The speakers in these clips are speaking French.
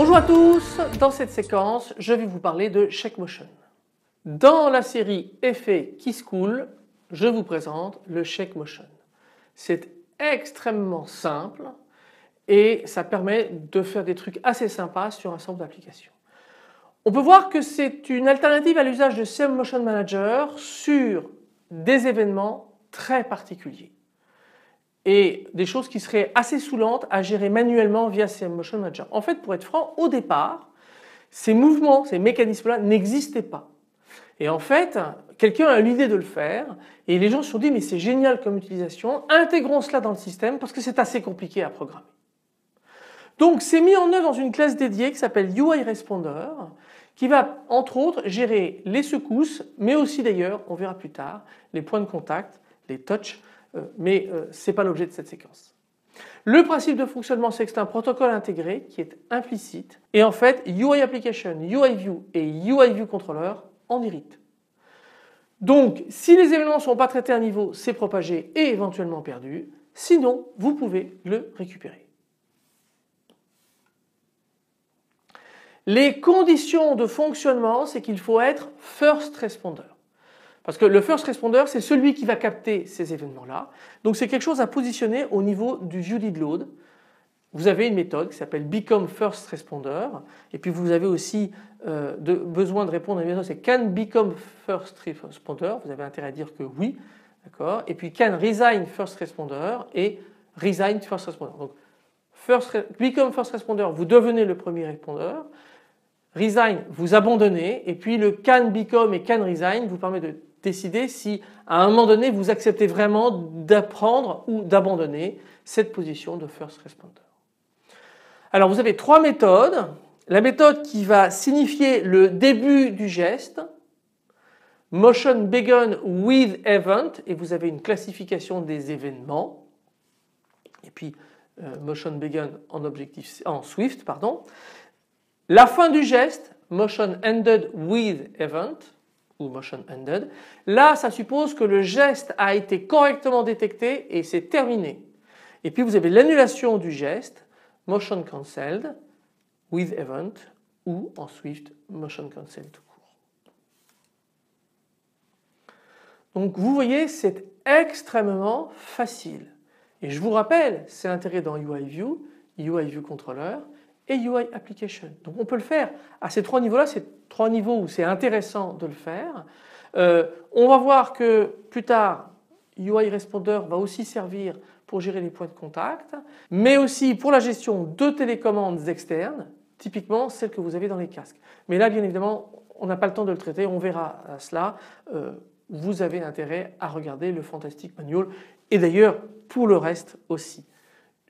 Bonjour à tous, dans cette séquence je vais vous parler de Motion. Dans la série Effets qui se coulent, je vous présente le Motion. C'est extrêmement simple et ça permet de faire des trucs assez sympas sur un certain nombre d'applications. On peut voir que c'est une alternative à l'usage de Motion Manager sur des événements très particuliers et des choses qui seraient assez saoulantes à gérer manuellement via CM Motion Manager. En fait, pour être franc, au départ, ces mouvements, ces mécanismes-là n'existaient pas. Et en fait, quelqu'un a eu l'idée de le faire et les gens se sont dit mais c'est génial comme utilisation, intégrons cela dans le système parce que c'est assez compliqué à programmer. Donc c'est mis en œuvre dans une classe dédiée qui s'appelle UI Responder qui va entre autres gérer les secousses mais aussi d'ailleurs, on verra plus tard, les points de contact, les touches mais euh, ce n'est pas l'objet de cette séquence. Le principe de fonctionnement c'est que c'est un protocole intégré qui est implicite et en fait UI Application, UI View et UI View Controller en héritent. Donc si les événements ne sont pas traités à niveau c'est propagé et éventuellement perdu sinon vous pouvez le récupérer. Les conditions de fonctionnement c'est qu'il faut être first responder. Parce que le first responder, c'est celui qui va capter ces événements-là. Donc c'est quelque chose à positionner au niveau du did load. Vous avez une méthode qui s'appelle become first responder et puis vous avez aussi euh, besoin de répondre à une méthode c'est can become first responder. Vous avez intérêt à dire que oui, d'accord. Et puis can resign first responder et resign first responder. Donc first, become first responder, vous devenez le premier répondeur. Resign, vous abandonnez et puis le can become et can resign vous permet de décider si à un moment donné vous acceptez vraiment d'apprendre ou d'abandonner cette position de first responder. Alors vous avez trois méthodes. La méthode qui va signifier le début du geste, motion begun with event et vous avez une classification des événements et puis euh, motion begun en objectif en Swift pardon. La fin du geste motion ended with event ou motion ended. Là, ça suppose que le geste a été correctement détecté et c'est terminé. Et puis vous avez l'annulation du geste, motion cancelled with event ou en Swift motion cancelled tout court. Donc vous voyez, c'est extrêmement facile. Et je vous rappelle, c'est intégré dans UIView, UIView Controller et UI Application. Donc on peut le faire à ces trois niveaux-là, c'est trois niveaux où c'est intéressant de le faire. Euh, on va voir que plus tard, UI Responder va aussi servir pour gérer les points de contact, mais aussi pour la gestion de télécommandes externes, typiquement celles que vous avez dans les casques. Mais là, bien évidemment, on n'a pas le temps de le traiter, on verra cela. Euh, vous avez intérêt à regarder le Fantastic Manual et d'ailleurs pour le reste aussi.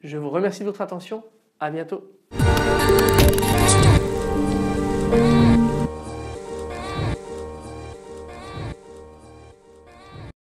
Je vous remercie de votre attention, à bientôt.